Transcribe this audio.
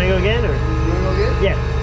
gonna go again, or? You wanna go again? Yeah.